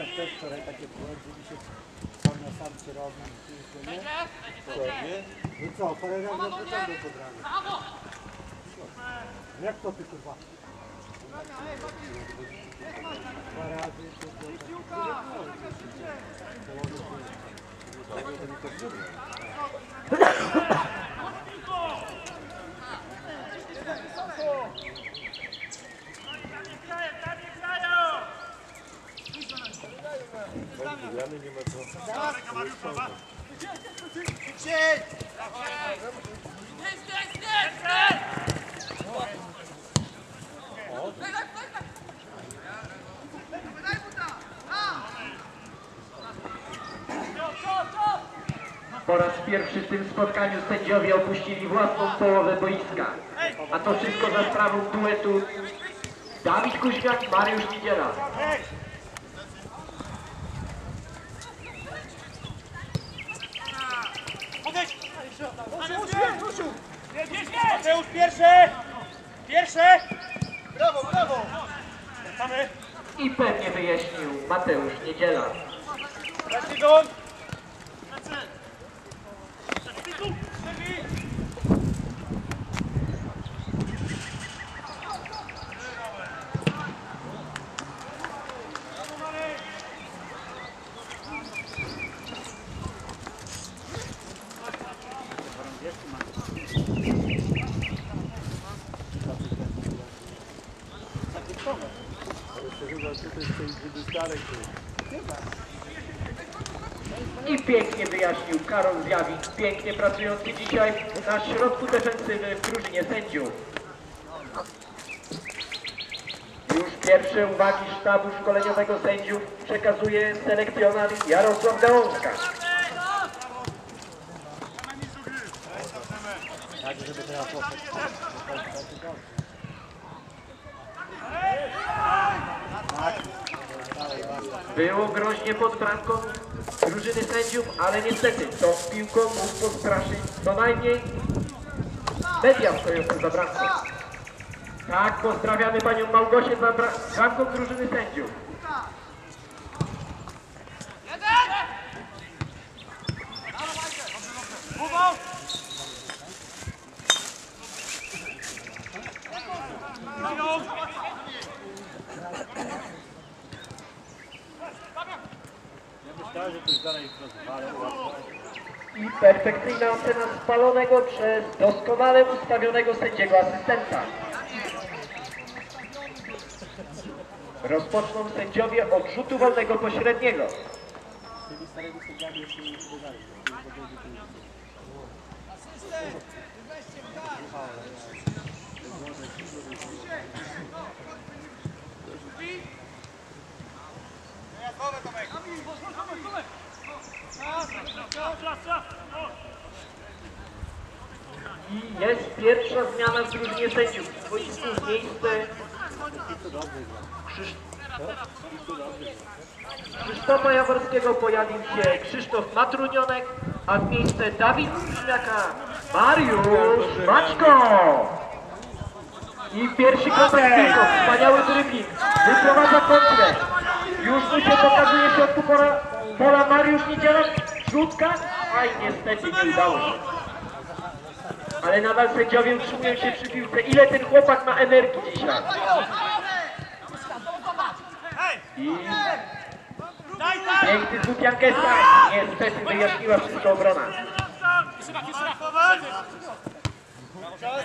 Też wczoraj takie gdzie się sam na sam się robi, tylko nie? Co, nie? No co, parę razy wyciągnął pod ramię. Jak to ty kurwa? Dwa razy, to Gramy nie ma co. Po raz pierwszy w tym spotkaniu sędziowie opuścili własną połowę boiska. A to wszystko za sprawą duetu Dawid Kuźmiak, Mariusz Niedziela. Mateusz pierwsze! Pierwsze! Brawo, brawo! Wracamy! I pewnie wyjaśnił Mateusz Niedziela. Rasidon! Ale to chyba tutaj z tej drugiej starek I pięknie wyjaśnił Karol Zjawik, pięknie pracujący dzisiaj na środku defensywy w drużynie sędziów. Już pierwsze uwagi sztabu szkoleniowego sędziów przekazuje selekcjoner Jarosław Gałązka. tak, żeby teraz Było groźnie pod bramką drużyny sędziów, ale niestety tą piłką mógł postraszyć co najmniej media stojące za bramką. Tak, pozdrawiamy panią Małgosię za bra- bramką drużyny sędziów. Ja myślałem, że to jest dalej rozwalę, łatwo. I perfekcyjna ocena spalonego przez doskonale ustawionego sędziego asystenta. Rozpoczną sędziowie od rzutu wolnego pośredniego. Tymi starymi I jest pierwsza zmiana w drużynie sędziów. W swoisku w miejsce Krzysz... Krzysztofa Jaworskiego pojawił się Krzysztof Matrunionek, a w miejsce Dawid Kuźmiaka Mariusz Maćko. I pierwszy kontakt piłką, wspaniały dribbling, wyprowadza kontrę. Już mu się pokazuje w środku pola, pola Mariusz Niedziela. Rzutka. Aj, niestety nie udało się. Ale nadal sędziowie utrzymują się przy piłce. Ile ten chłopak ma energii dzisiaj? I... Piękny rzut Jankesa. Niestety wyjaśniła wszystko obrona. Czas,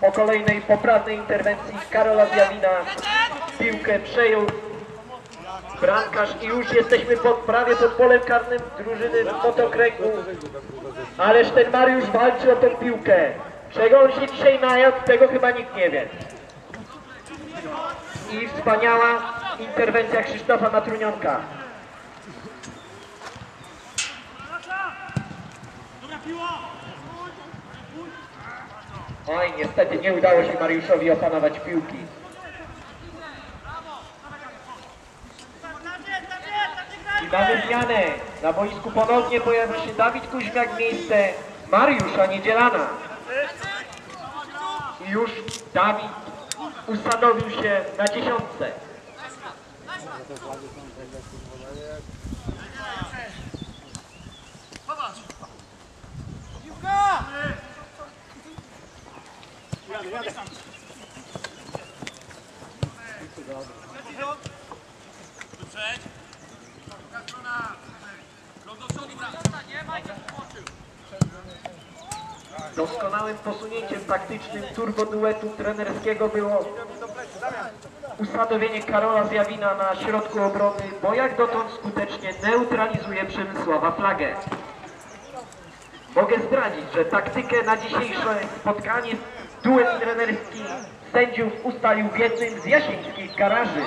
Po kolejnej poprawnej interwencji Karola Zjawina piłkę przejął bramkarz i już jesteśmy pod, prawie pod polem karnym drużyny motokręgu. Ależ ten Mariusz walczy o tę piłkę. Czego on się dzisiaj najadł, tego chyba nikt nie wie. I wspaniała interwencja Krzysztofa Matrunionka. Oj, niestety nie udało się Mariuszowi opanować piłki. I mamy zmianę. Na boisku ponownie pojawia się Dawid Kuźmiak, miejsce Mariusza Niedzielana. Już Dawid ustanowił się na dziesiątce. Wyprzedź. Doskonałym posunięciem taktycznym turboduetu trenerskiego było ustanowienie Karola Zjawina na środku obrony, bo jak dotąd skutecznie neutralizuje Przemysława Flagę. Mogę zdradzić, że taktykę na dzisiejsze spotkanie duet trenerski sędziów ustalił w jednym z jasińskich garaży.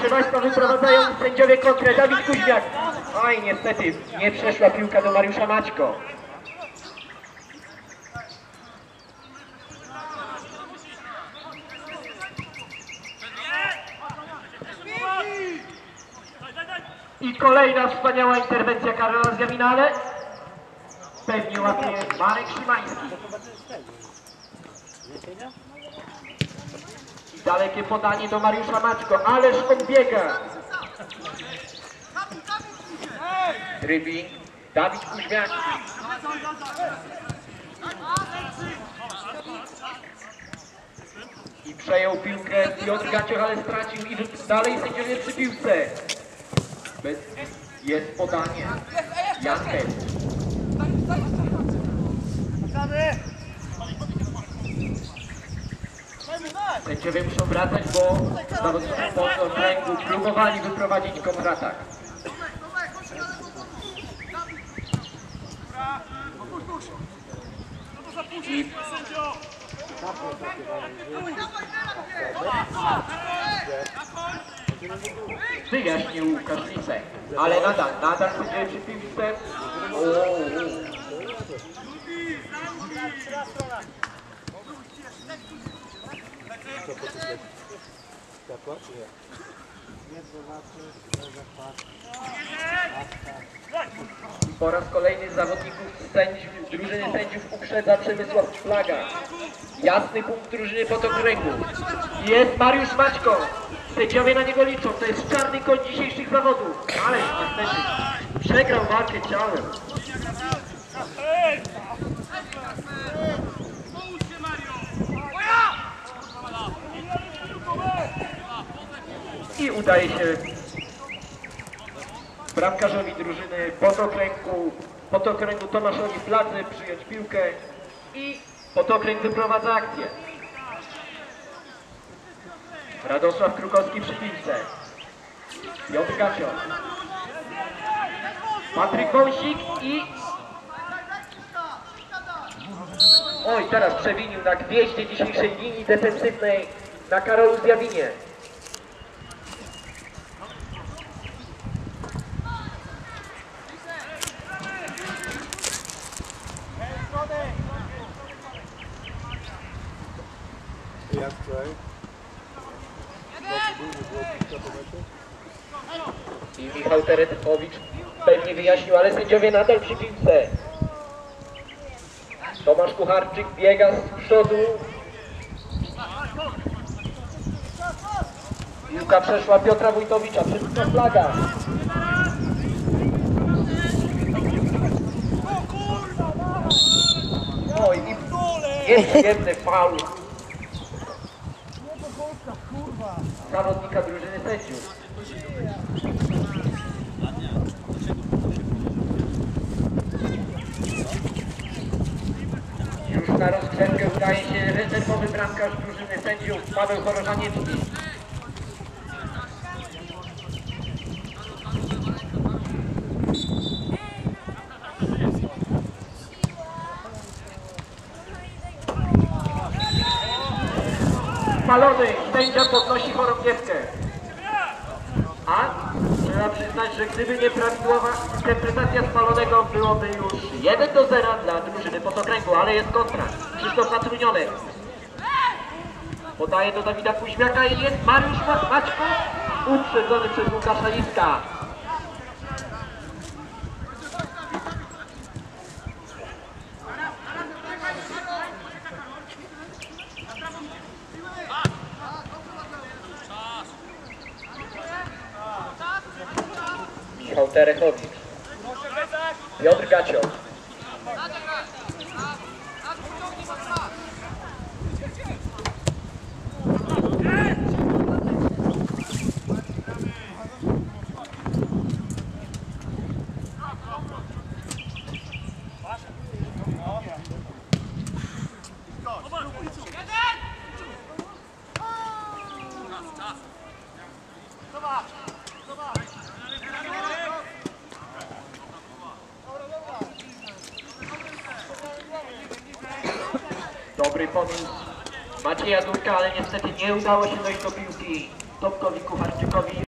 Proszę Państwa, wyprowadzają sędziowie kontrę Dawid Kuźmiak. Oj, niestety nie przeszła piłka do Mariusza Maćko. I kolejna wspaniała interwencja Karola Zjawina, ale pewnie łapie Marek Szymański. Dalekie podanie do Mariusza Maćko, ależ on biega. Dribbling, Dawid Kuźmiak. I przejął piłkę Piotr Gacioch, ale stracił i dalej sędziowie przy piłce. Bez... Jest podanie. Jankę. Sędziowie muszą wracać, bo zawodnicy po kręgu próbowali wyprowadzić kontratak. I Sędzio. wyjaśnił Łukasz Lisek. Ale nadal, nadal będzie przy piłce. O, o. Światła, czy nie? I po raz kolejny zawodników sędziów, drużyny sędziów uprzedza Przemysław Flaga. Jasny punkt drużyny Potokręgu. Jest Mariusz Maćko. Sędziowie na niego liczą. To jest czarny koń dzisiejszych zawodów. Ale niestety przegrał walkę ciałem. I udaje się bramkarzowi drużyny Potokręgu, Potokręgu Tomaszowi Fladze przyjąć piłkę i Potokręg wyprowadza akcję. Radosław Krukowski przy piłce. Piotr Gacio. Patryk Wąsik i... Oj, teraz przewinił na gwieździe dzisiejszej linii defensywnej na Karolu Zjawinie. Jak wczoraj? I Michał Teretowicz pewnie wyjaśnił, ale sędziowie nadal przy piłce. Tomasz Kucharczyk biega z przodu. Piłka przeszła Piotra Wójtowicza, wszystko flaga. Oj, i jest jedny faul. Zawodnika drużyny sędziów. Już na rozgrzewkę udaje się rezerwowy bramkarz drużyny sędziów Paweł Chorożaniecki. Spalony, sędzia podnosi chorągiewkę. A trzeba przyznać, że gdyby nieprawidłowa interpretacja spalonego byłoby już 1 do 0 dla drużyny pod okręgu, ale jest kontra. Krzysztof Natrunionek. Podaje do Dawida Kuźmiaka i jest Mariusz Ma- Maćko uprzedzony przez Łukasza Liska. Michał Terechowicz. Piotr Gacio. Macieja Durka, ale niestety nie udało się dojść do piłki Tomkowi Kucharczykowi.